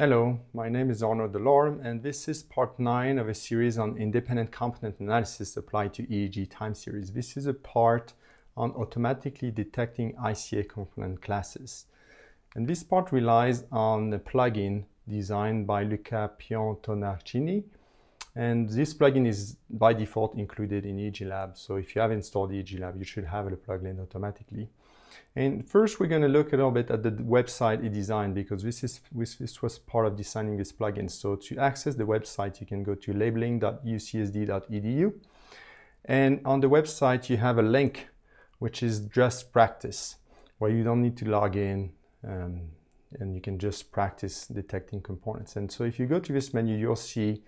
Hello, my name is Arnaud Delorme, and this is part 9 of a series on independent component analysis applied to EEG time series. This is a part on automatically detecting ICA component classes. And this part relies on a plugin designed by Luca Pion-Tonachini. And this plugin is by default included in EEGLAB. So if you have installed EEGLAB, you should have it plugin automatically. And first, we're going to look a little bit at the website it designed because this is this was part of designing this plugin. So to access the website, you can go to labeling.ucsd.edu. And on the website, you have a link which is just practice, where you don't need to log in um, and you can just practice detecting components. And so if you go to this menu, you'll see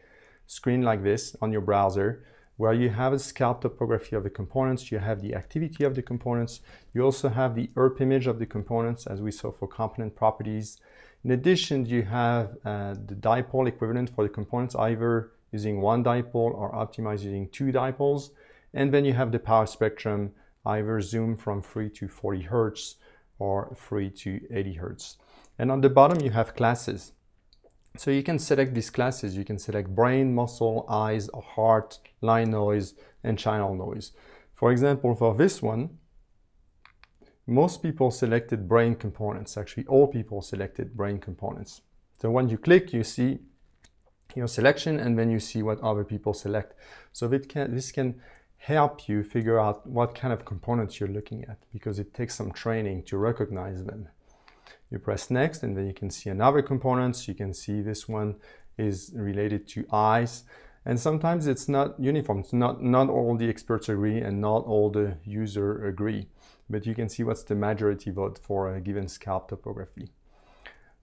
screen like this on your browser where you have a scalp topography of the components, you have the activity of the components, you also have the ERP image of the components as we saw for component properties. In addition, you have uh, the dipole equivalent for the components, either using one dipole or optimized using two dipoles. And then you have the power spectrum, either zoom from 3 to 40 Hertz or 3 to 80 Hertz. And on the bottom, you have classes. So you can select these classes. You can select brain, muscle, eyes, heart, line noise, and channel noise. For example, for this one, most people selected brain components. Actually, all people selected brain components. So when you click, you see your selection and then you see what other people select. So can, this can help you figure out what kind of components you're looking at because it takes some training to recognize them. You press next and then you can see another components. You can see this one is related to eyes. And sometimes it's not uniform. It's not, not all the experts agree and not all the user agree. But you can see what's the majority vote for a given scalp topography.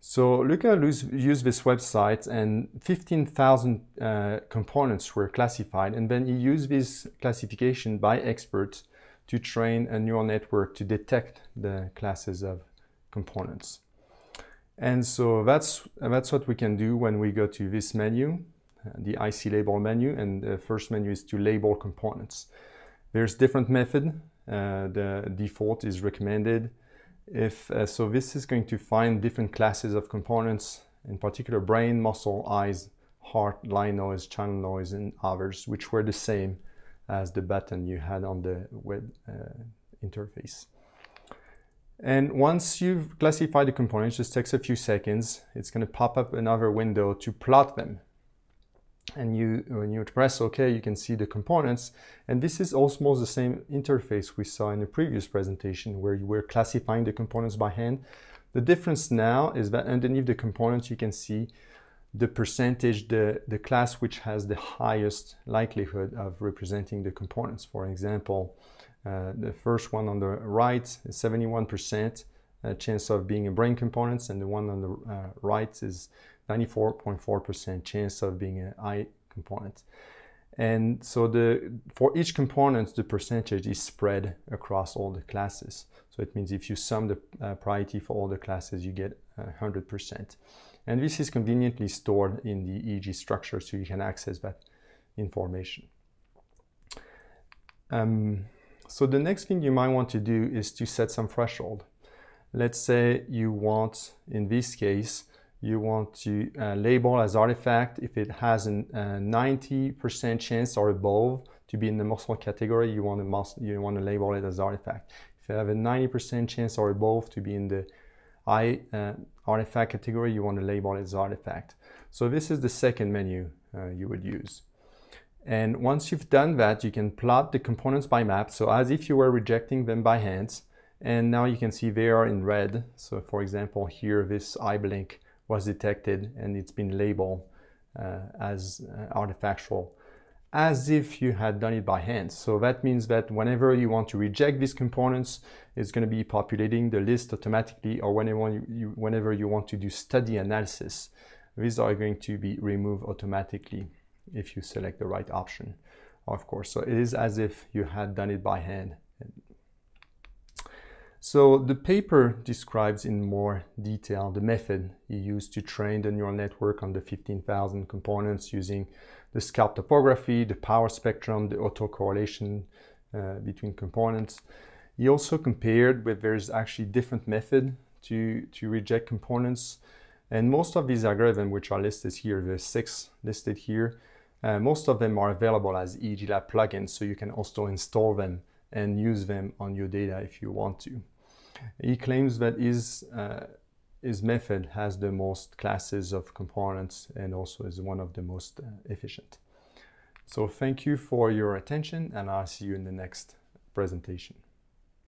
So Luca used this website and 15,000 uh, components were classified and then he used this classification by experts to train a neural network to detect the classes of components. And so that's, that's what we can do when we go to this menu, the ICLabel menu, and the first menu is to label components. There's different method. Uh, the default is recommended. If uh, So this is going to find different classes of components, in particular brain, muscle, eyes, heart, line noise, channel noise, and others, which were the same as the button you had on the web uh, interface. And once you've classified the components, just takes a few seconds, it's going to pop up another window to plot them. And you, when you press OK, you can see the components. And this is almost the same interface we saw in the previous presentation where you were classifying the components by hand. The difference now is that underneath the components, you can see the percentage, the, the class which has the highest likelihood of representing the components. For example, uh, the first one on the right is 71% uh, chance of being a brain components, and the one on the uh, right is 94.4% chance of being an eye component. And so the for each component, the percentage is spread across all the classes. So it means if you sum the uh, priority for all the classes, you get 100%. And this is conveniently stored in the EEG structure so you can access that information. Um, so the next thing you might want to do is to set some threshold. Let's say you want, in this case, you want to uh, label as artifact if it has a 90% chance or above to be in the muscle category, you want, to you want to label it as artifact. If you have a 90% chance or above to be in the eye uh, artifact category, you want to label it as artifact. So this is the second menu uh, you would use. And once you've done that, you can plot the components by map. So as if you were rejecting them by hands. And now you can see they are in red. So for example, here this eye blink was detected and it's been labeled uh, as uh, artifactual as if you had done it by hand. So that means that whenever you want to reject these components, it's going to be populating the list automatically or whenever you, you, whenever you want to do study analysis, these are going to be removed automatically if you select the right option, of course. So it is as if you had done it by hand. So the paper describes in more detail the method he used to train the neural network on the 15,000 components using the scalp topography, the power spectrum, the autocorrelation uh, between components. He also compared with there's actually different method to, to reject components And most of these algorithms, which are listed here, the six listed here, uh, most of them are available as EEGLAB plugins, so you can also install them and use them on your data if you want to. He claims that his, uh, his method has the most classes of components and also is one of the most uh, efficient. So thank you for your attention and I'll see you in the next presentation.